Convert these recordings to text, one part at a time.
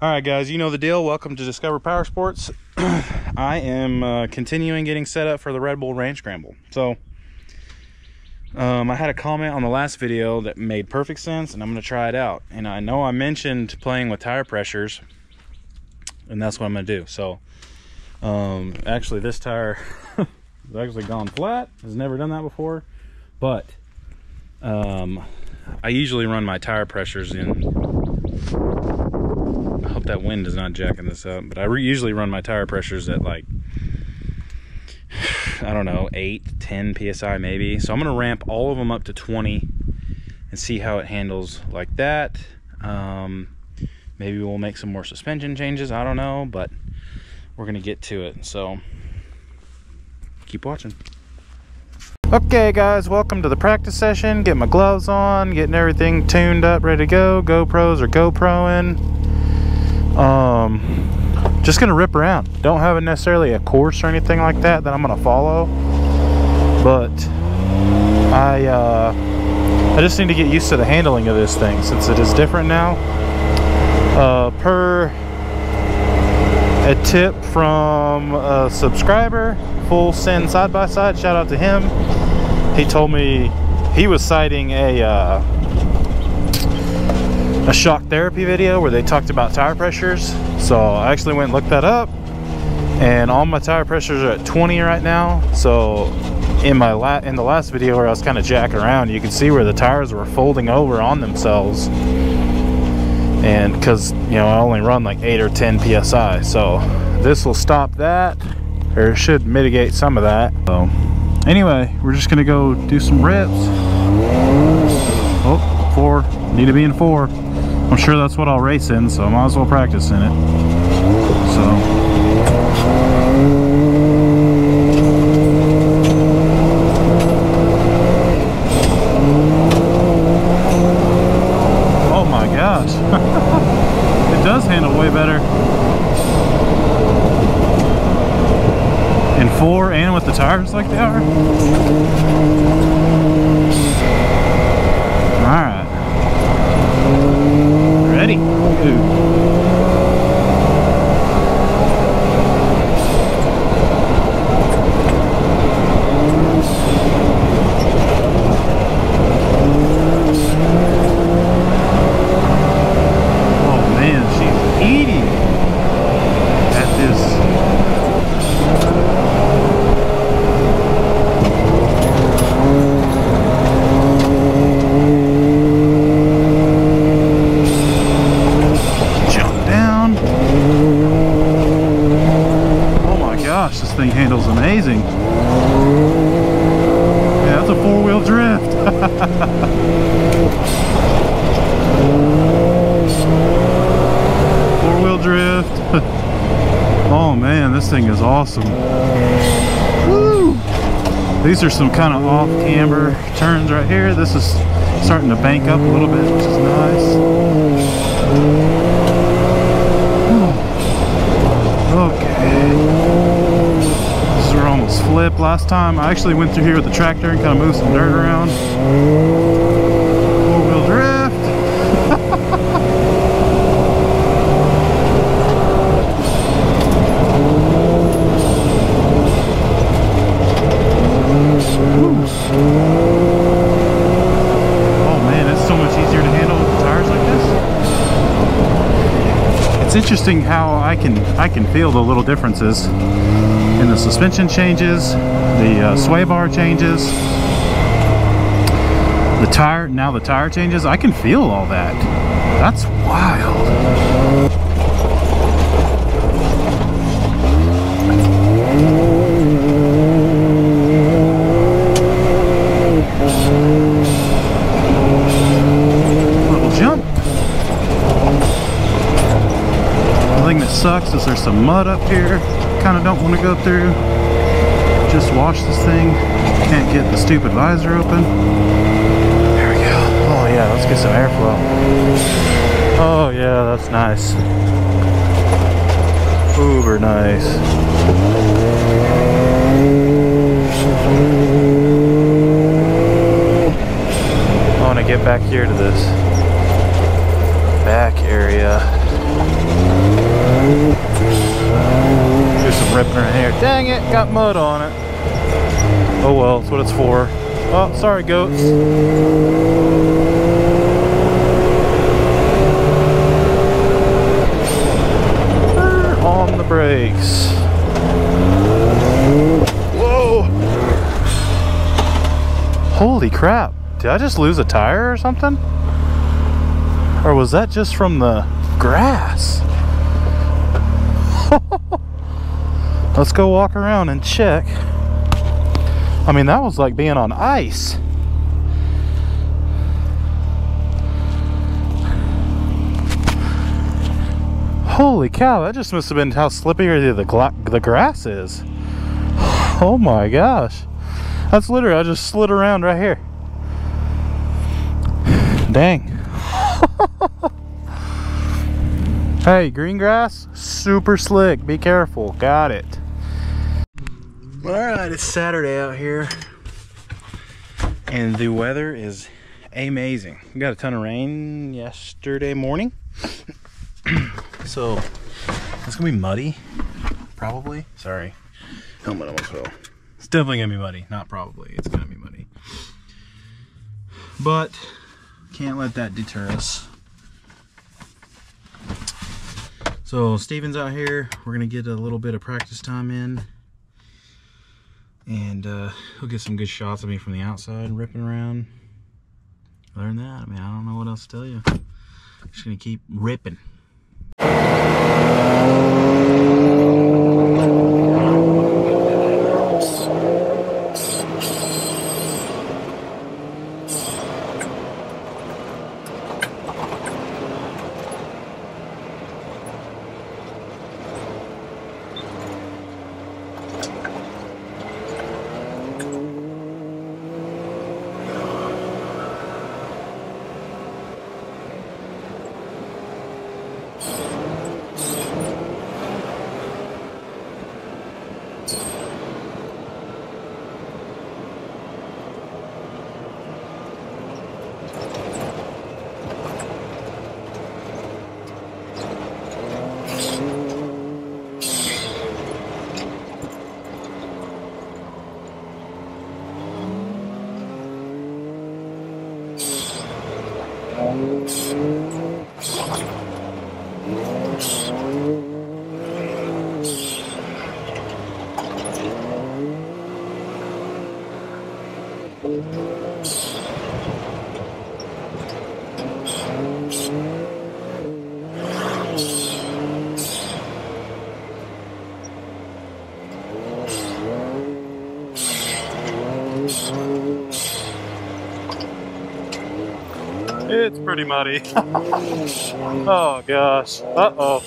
All right, guys, you know the deal. Welcome to Discover Powersports. I am uh, continuing getting set up for the Red Bull Ranch Scramble. So, um, I had a comment on the last video that made perfect sense, and I'm going to try it out. And I know I mentioned playing with tire pressures, and that's what I'm to do. So, um, actually, this tire has actually gone flat. Has never done that before, but um, I usually run my tire pressures in I hope that wind is not jacking this up. But I usually run my tire pressures at like, I don't know, 8, 10 PSI maybe. So I'm going to ramp all of them up to 20 and see how it handles like that. Um, maybe we'll make some more suspension changes. I don't know, but we're going to get to it. So keep watching. Okay guys, welcome to the practice session. Get my gloves on, getting everything tuned up, ready to go. GoPros or GoProing um just gonna rip around don't have necessarily a course or anything like that that i'm gonna follow but i uh i just need to get used to the handling of this thing since it is different now uh per a tip from a subscriber full send side by side shout out to him he told me he was citing a uh a shock therapy video where they talked about tire pressures. So I actually went and looked that up and all my tire pressures are at 20 right now. So in my la in the last video where I was kind of jacking around, you can see where the tires were folding over on themselves. And because, you know, I only run like 8 or 10 PSI. So this will stop that or it should mitigate some of that. So anyway, we're just to go do some reps. Oh, four. Need to be in four. I'm sure that's what I'll race in, so I might as well practice in it. So. Oh my gosh. it does handle way better. In four tires like they are. Awesome. Woo! These are some kind of off camber turns right here. This is starting to bank up a little bit, which is nice. Okay. This is where I almost flipped last time. I actually went through here with the tractor and kind of moved some dirt around. Interesting how I can I can feel the little differences in the suspension changes, the uh, sway bar changes, the tire, now the tire changes. I can feel all that. That's wild. Sucks is there's some mud up here. Kind of don't want to go through. Just wash this thing. Can't get the stupid visor open. There we go. Oh yeah, let's get some airflow. Oh yeah, that's nice. Uber nice. I want to get back here to this back area. Do some ripping around here. Dang it, got mud on it. Oh well, that's what it's for. Oh, sorry goats. on the brakes. Whoa! Holy crap. Did I just lose a tire or something? Or was that just from the grass? Let's go walk around and check. I mean, that was like being on ice. Holy cow, that just must have been how slippery the, the grass is. Oh my gosh. That's literally, I just slid around right here. Dang. hey, green grass, super slick. Be careful. Got it. All right, it's Saturday out here. And the weather is amazing. We got a ton of rain yesterday morning. So it's gonna be muddy, probably. Sorry, helmet almost fell. It's definitely gonna be muddy, not probably. It's gonna be muddy. But can't let that deter us. So Steven's out here. We're gonna get a little bit of practice time in. And uh, he'll get some good shots of me from the outside ripping around. Learn that, I mean, I don't know what else to tell you. Just gonna keep ripping. It's pretty muddy. oh gosh. Uh-oh.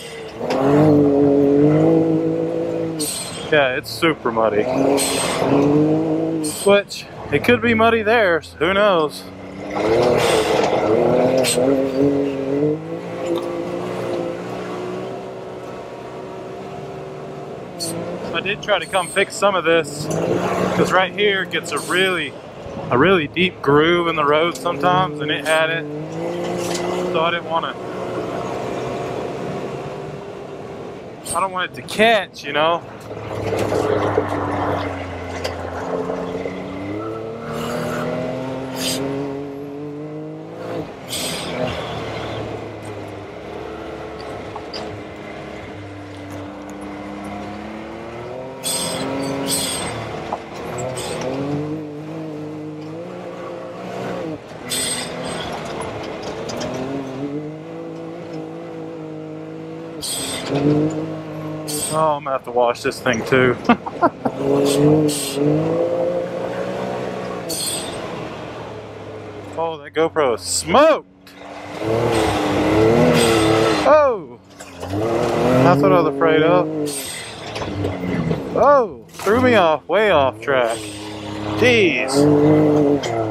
Yeah, it's super muddy. Which, it could be muddy there, so who knows? I did try to come fix some of this because right here gets a really a really deep groove in the road sometimes and it had it so I didn't want to I don't want it to catch you know Oh, I'm gonna have to wash this thing too. oh, that GoPro is smoked! Oh! That's what I was afraid of. Oh! Threw me off, way off track. Jeez!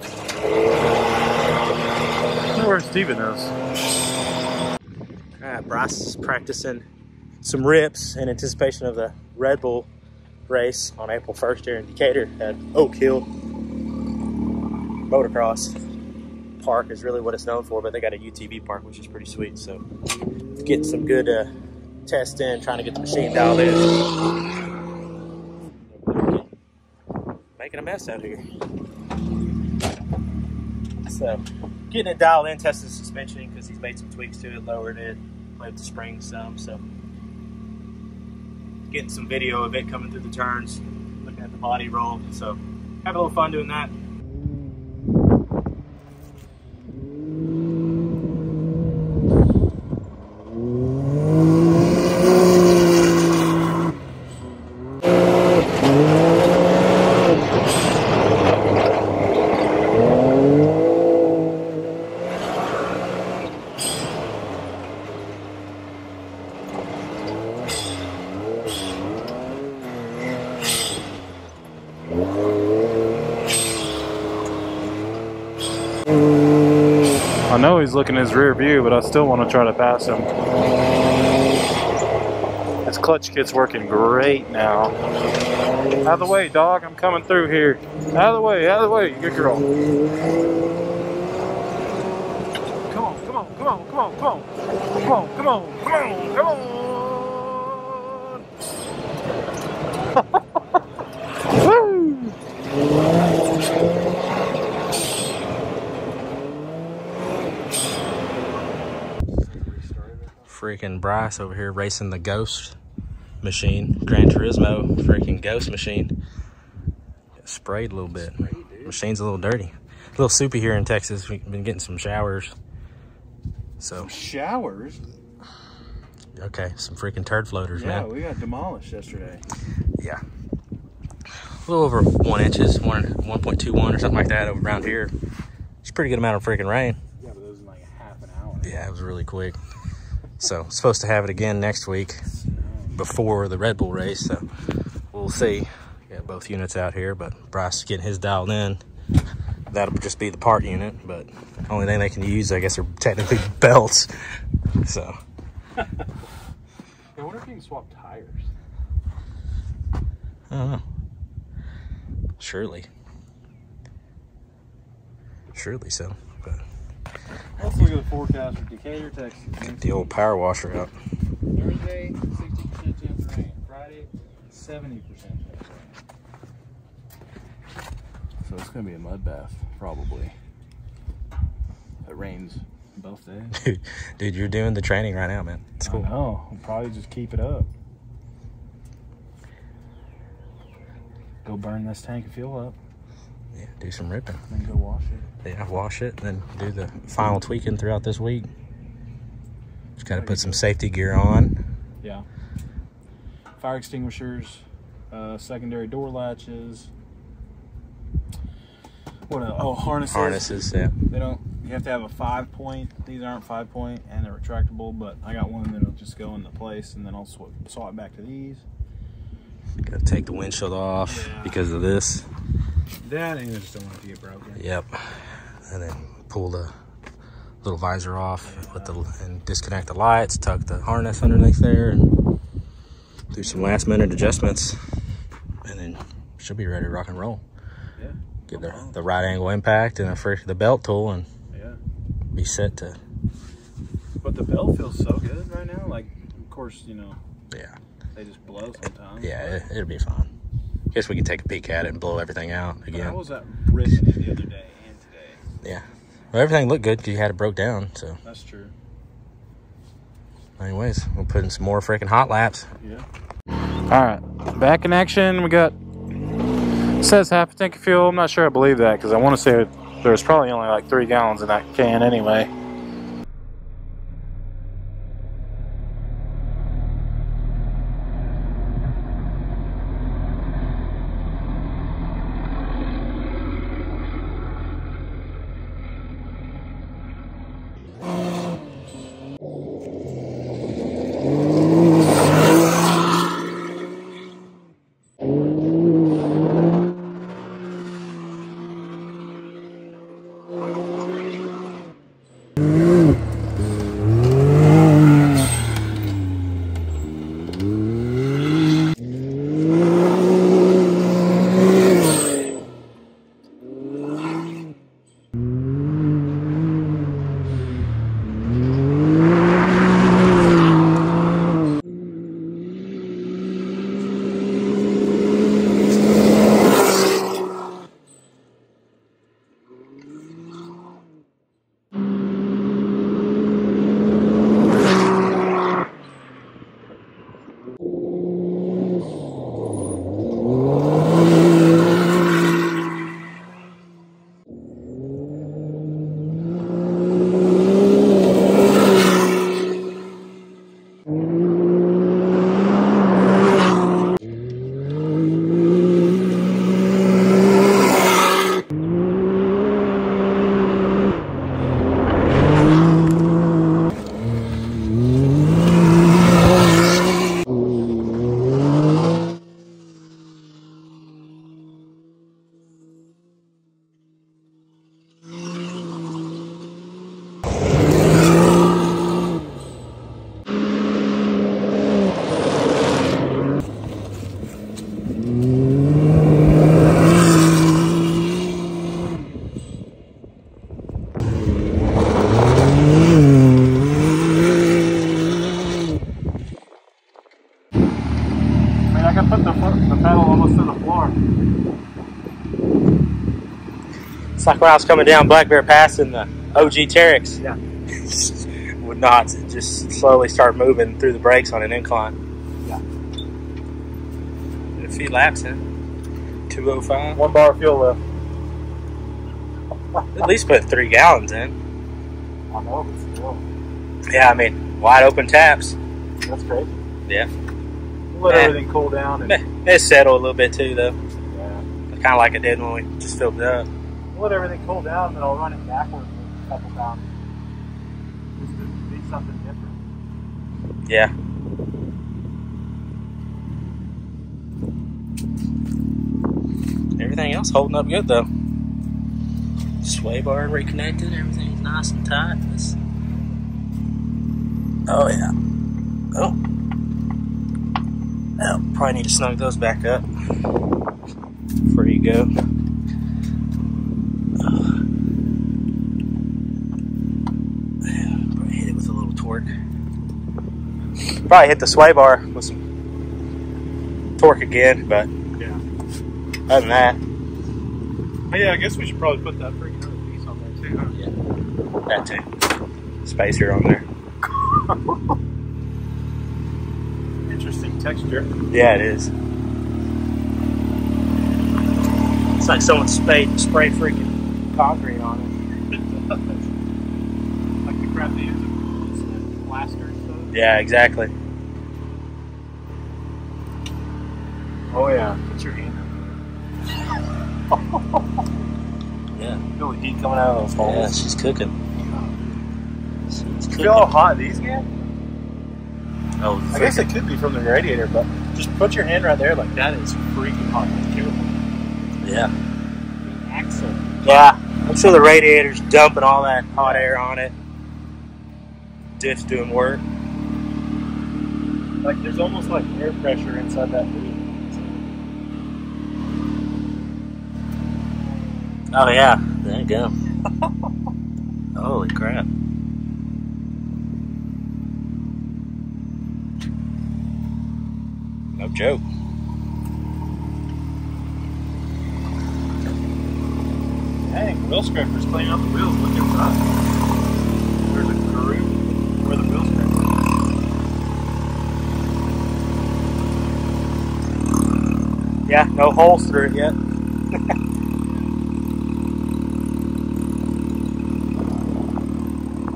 Steven is. All right, Bryce is practicing some rips in anticipation of the Red Bull race on April 1st here in Decatur at Oak Hill. Motocross park is really what it's known for, but they got a UTV park, which is pretty sweet. So getting some good uh, test in, trying to get the machine dialed in. Making a mess out here. So getting it dialed in, testing the suspension because he's made some tweaks to it, lowered it, played with the springs some. So getting some video of it coming through the turns, looking at the body roll. So have a little fun doing that. I know he's looking his rear view, but I still want to try to pass him. His clutch kit's working great now. Out of the way, dog. I'm coming through here. Out of the way, out of the way. Good girl. Come on, come on, come on, come on, come on. Come on, come on, come on, come on. Woo! Freaking Bryce over here racing the Ghost machine, Gran Turismo freaking Ghost machine. Got sprayed a little bit. Sprayed, Machine's a little dirty. A little soupy here in Texas. We've been getting some showers. So some showers. Okay, some freaking turd floaters, yeah, man. Yeah, we got demolished yesterday. Yeah. A little over one inches, one 1.21 or something like that over around here. It's a pretty good amount of freaking rain. Yeah, but it was in like half an hour. Yeah, it was really quick. So supposed to have it again next week before the Red Bull race. So we'll see. Got both units out here, but Bryce is getting his dialed in. That'll just be the part unit, but only thing they can use, I guess, are technically belts. So. I wonder if you can swap tires. I don't know. Surely. Surely so. But Let's look at the forecast for Decatur, Texas. get the old power washer out. Thursday, 60% chance of rain. Friday, 70% chance of rain. So it's going to be a mud bath, probably. It rains both days. Dude, dude, you're doing the training right now, man. It's cool. I know. I'll probably just keep it up. Go burn this tank of fuel up. Do some ripping. Then go wash it. Yeah, wash it, then do the final tweaking throughout this week. Just got to put some safety gear on. Yeah. Fire extinguishers, uh, secondary door latches. What? Else? Oh, harnesses. Harnesses, yeah. They don't. You have to have a five point. These aren't five point, and they're retractable. But I got one that'll just go into place, and then I'll swap, swap it back to these. Got to take the windshield off Yeah. because of this. That and I just don't want to get broken. Yep. And then pull the little visor off with the and disconnect the lights, tuck the harness underneath there, and do some last minute adjustments, and then she'll be ready to rock and roll. Yeah. Get the, the right angle impact and a freak the belt tool, and Yeah. be set to But the belt feels so good right now. Like, of course, you know yeah they just blow sometimes. yeah it, it'll be fine. Guess we can take a peek at it and blow everything out again. How was that ripping it the other day and today? Yeah. Well, everything looked good because you had it broke down. So, That's true. anyways, we'll put in some more freaking hot laps. Yeah. All right, back in action. We got says half a tank of fuel. I'm not sure I believe that because I want to say there's probably only like three gallons in that can anyway. It's like when I was coming down Black Bear Pass in the OG Teryx. Yeah. Would not just slowly start moving through the brakes on an incline. Yeah. Did a few laps in. 205. One bar of fuel lift. At least put three gallons in. I know, but still. Yeah, I mean, wide open taps. That's crazy. Yeah. Let Yeah. everything cool down and eh, It settled a little bit too, though. yeah. Kind of like it did when we just filled it up. Let everything cool down, then I'll run it backwards a couple times. Just to be something different. Yeah. Everything else holding up good though. Sway bar reconnected. Everything's nice and tight. This- Oh yeah. Oh. Oh, probably need to snug those back up before you go. Probably hit it with a little torque. Probably hit the sway bar with some torque again, but Yeah. other than that, But yeah, I guess we should probably put that freaking other piece on there too. Huh? that too. Spacer on there. Interesting texture. Yeah, it is. It's like someone sprayed spray freaking concrete on it. like the crap they use in roads and plaster and stuff. Yeah, exactly. Oh yeah, put your hand Yeah. Feel the heat coming out of those Yeah, she's cooking. She's You cooking. feel how hot these get? Oh, I guess it could be from the radiator, but just put your hand right there, like that is freaking hot. Yeah. The axle. Yeah. I'm sure the radiator's dumping all that hot air on it. Diff's doing work. Like there's almost like air pressure inside that wheel. Oh yeah, there you go. Holy crap. No joke. Dang, wheel scraper's cleaning out the wheels. Look at that. There's a groove where the wheel scraper Yeah, no holes through it yet.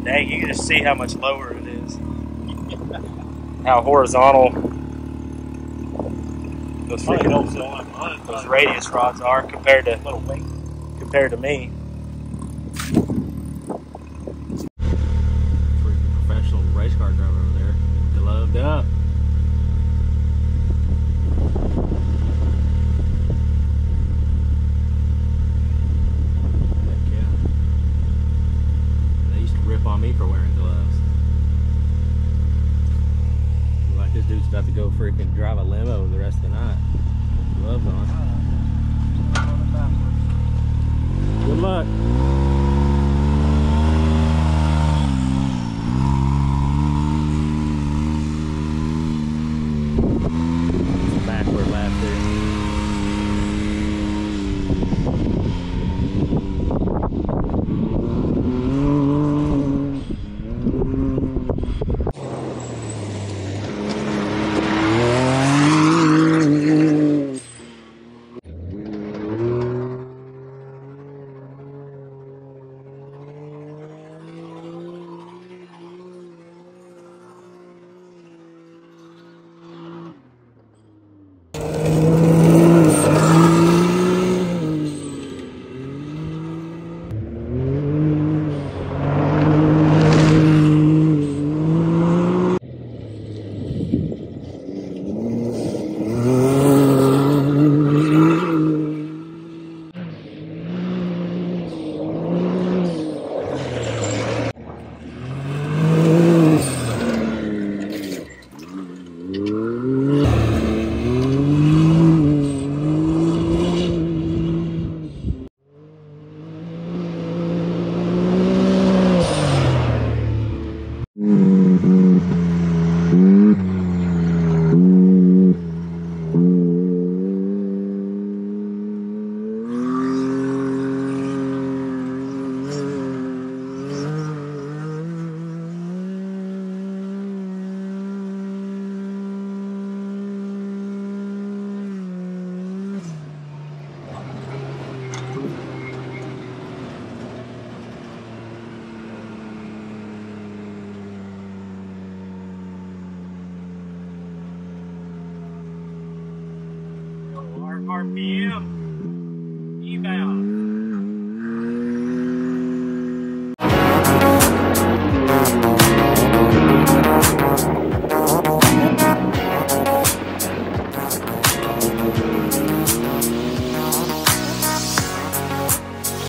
Dang, you can just see how much lower it is. how horizontal those freaking helps it all in mud. those radius rods are compared to compared to me. Freaking professional race car driver over there, gloved up.